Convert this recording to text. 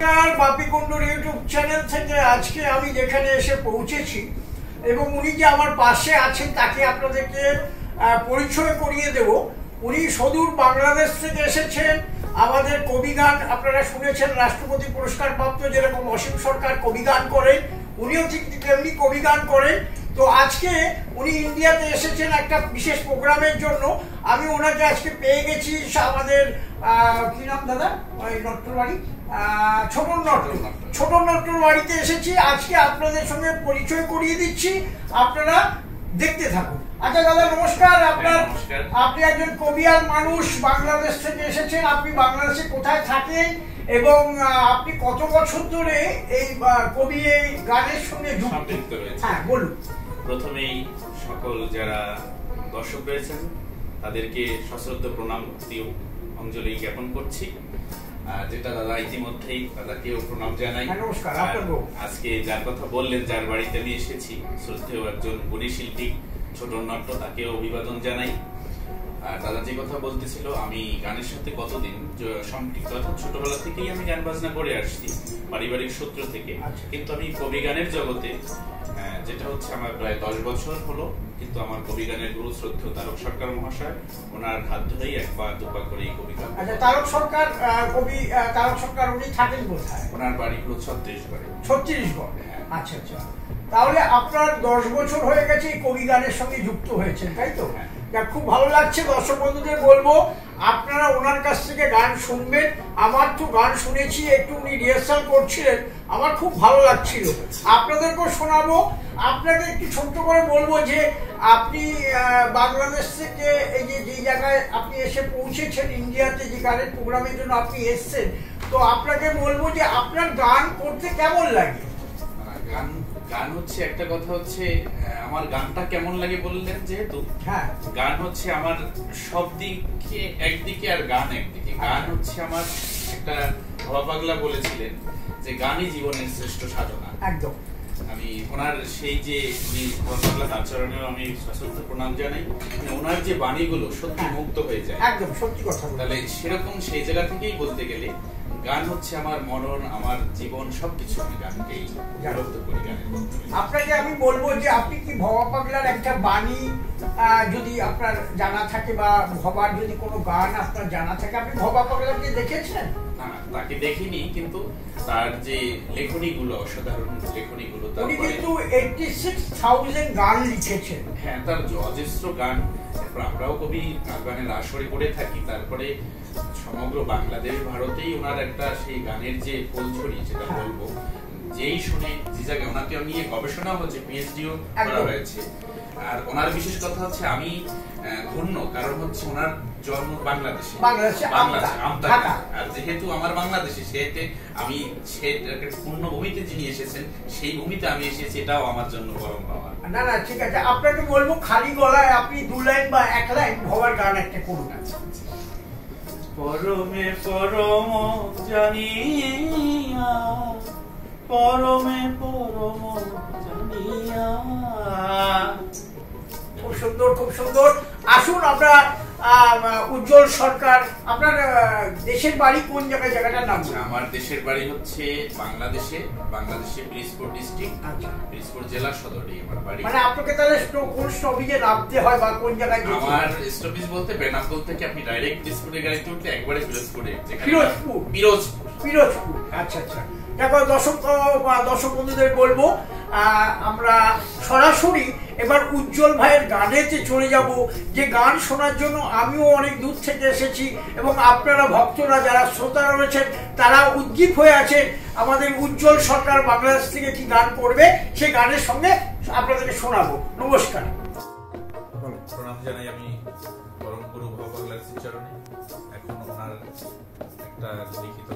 নমস্কার, বাপি কুণ্ডুর YouTube channel থেকে আজকে আমি যেখানে এসে পৌঁছেছি এবং উনি যে আমার পাশে আছেন তাকে আপনাদেরকে পরিচয় করিয়ে দেব। উনি সদূর বাংলাদেশ থেকে এসেছেন। আমাদের কবিগান, আপনারা শুনেছেন, রাষ্ট্রপতি পুরস্কার প্রাপ্ত যেরকম অসীম সরকার কবিগান করেন উনিও ঠিক তেমনি কবিগান করেন তো আজকে উনি ইন্ডিয়াতে এসেছেন একটা বিশেষ প্রোগ্রামের জন্য। আমি ওনাকে আজকে পেয়ে গেছি আমাদের কি নাম দাদা? ওই নট্টর বাড়ি? ছোট নট্টর। ছোট নট্টর বাড়িতে এসেছি। আজকে আপনাদের সঙ্গে পরিচয় করিয়ে দিচ্ছি। আপনারা দেখতে থাকুন। আচ্ছা দাদা নমস্কার। আপনার হ্যাঁ, নমস্কার। আপনি একজন কবিয়ার মানুষ বাংলাদেশ থেকে এসেছেন। আপনি বাংলাদেশে কোথায় থাকেন? এবং আপনি কত বছর ধরে এই কবি এই গানের সঙ্গে যুক্ত? হ্যাঁ বলুন। প্রথমেই সকল যারা দর্শক রয়েছেন তাদেরকে সশ্রদ্ধ প্রণাম দিয়ে অঞ্জলি জ্ঞাপন করছি। যেটা দাদা ইতিমধ্যেই দাদাকেও প্রণাম জানাই। হ্যাঁ, নমস্কার, আজকে যার কথা বললেন যার বাড়িতে আমি এসেছি শ্রদ্ধেয় একজন গুণী শিল্পী ছোট নাট্য তাকেও অভিবাদন জানাই। আর দাদা যে কথা বলতেছিল আমি গানের সাথে কতদিন সম্পৃক্ত? অর্থাৎ ছোটবেলা থেকেই আমি গান বাজনা করে আসছি পারিবারিক সূত্র থেকে। আচ্ছা। কিন্তু আমি কবি গানের জগতে যেটা হচ্ছে আমার প্রায় দশ বছর হলো কিন্তু আমার কবি গানের গুরু শ্রদ্ধ তারক সরকার মহাশয় ওনার হাত ধরেই একবার দুবার করে এই কবি গান আচ্ছা তারক সরকার কবি তারক সরকার উনি থাকেন কোথায়? ওনার বাড়ি হলো ছত্রিশগড়ে ছত্রিশগড় আচ্ছা আচ্ছা। তাহলে আপনার দশ বছর হয়ে গেছে এই কবি গানের সঙ্গে যুক্ত হয়েছেন তাই তো? হ্যাঁ। খুব ভালো লাগছে, দর্শক বন্ধুদের বলব, আপনারা ওনার কাছ থেকে গান শুনবেন। আমার তো গান শুনেছি, একটু উনি রিহার্সাল করছিলেন, আমার খুব ভালো লাগছিল। আপনাদেরকেও শোনাবো, আপনাকে একটু ছোট্ট করে বলব যে আপনি বাংলাদেশ থেকে এই যে যে জায়গায় আপনি এসে পৌঁছেছেন, ইন্ডিয়াতে যে গানের প্রোগ্রামের জন্য আপনি এসছেন, তো আপনাকে বলব যে আপনার গান করতে কেমন লাগে? গান গান হচ্ছে একটা কথা হচ্ছে আমার গানটা কেমন লাগে বললেন যেহেতু হ্যাঁ। গান হচ্ছে আমার সব দিকে একদিকে আর গান একদিকে। গান হচ্ছে আমার একটা ভবা পাগলা বলেছিলেন যে গানই জীবনের শ্রেষ্ঠ সাধনা। একদম। আমি ওনার সেই যে উনি আমি সশ্রদ্ধ প্রণাম জানাই। মানে ওনার যে বাণীগুলো সত্যি মুক্ত হয়ে যায়। একদম সত্যি কথা তাহলে সেরকম সেই জায়গা থেকেই বলতে গেলে গান হচ্ছে আমার মনন আমার জীবন সবকিছু আমি গানকেই করি গানের আপনাকে আমি বলব যে আপনি কি ভবা পাগলার একটা বাণী যদি আপনার জানা থাকে বা ভবার যদি কোনো গান আপনার জানা থাকে আপনি ভবা পাগলাকে দেখেছেন? তাকে দেখিনি কিন্তু তার যে লেখনীগুলো অসাধারণ লেখনীগুলো উনি কিন্তু এইটটি সিক্স থাউজেন্ড গান লিখেছেন। হ্যাঁ তার অজস্র গান। আমরাও কবি গানের আসরে করে থাকি তারপরে সমগ্র বাংলাদেশ ভারতেই ওনার একটা সেই গানের যে ফুলঝড়ি যেটা হ্যাঁ। বলব যেই শুনে যে জায়গায় ওনাকে নিয়ে গবেষণা হচ্ছে পিএইচডিও করা হয়েছে। আর ওনার বিশেষ কথা হচ্ছে আমি ধন্য কারণ হচ্ছে ওনার জন্ম বাংলাদেশে। আর যেহেতু আমার বাংলাদেশে আমি সে পূর্ণ ভূমিতে যিনি এসেছেন সেই ভূমিতে আমি এসেছি এটাও আমার জন্য পরম পাওয়া। না না ঠিক আছে। আপনাকে বলব খালি গলায় আপনি দু লাইন বা এক লাইন ভবার গান একটা করুন। পরমে পরম জানিয়া পরমে পরম জানিয়া। খুব সুন্দর খুব সুন্দর। আসুন আমরা উজ্জ্বল সরকার আপনার দেশের বাড়ি কোন জায়গায়? জায়গাটার নাম আচ্ছা, আমার দেশের বাড়ি হচ্ছে বাংলাদেশে বাংলাদেশে পিরিজপুর ডিস্ট্রিক্ট আচ্ছা। পিরিজপুর জেলা সদরে আমার বাড়ি। মানে আপনাকে তাহলে কোন স্টপিজে নামতে হয় বা কোন জায়গায় আমার? স্টপেজ বলতে বেনাপোল থেকে আপনি ডাইরেক্ট পিরিজপুরের গাড়িতে উঠলে একবারে পিরোজপুরে পিরোজপুর। পিরোজপুর পিরোজপুর আচ্ছা আচ্ছা। দেখো দর্শক বা দর্শক বন্ধুদের বলব আহ, আমরা সরাসরি এবার উজ্জ্বল ভাইয়ের গানেতে চলে যাব, যে গান শোনার জন্য আমিও অনেক দূর থেকে এসেছি এবং আপনারা ভক্তরা যারা শ্রোতারা রয়েছেন, তারা উদ্দীপ হয়ে আছেন আমাদের উজ্জ্বল সরকার বাংলাদেশ থেকে কি গান করবে সেই গানের সঙ্গে আপনাদেরকে শোনাবো। নমস্কার। প্রণাম জানাই আমি পরম গুরু ভগবান চরণে। এখন ওনার একটা লিখিত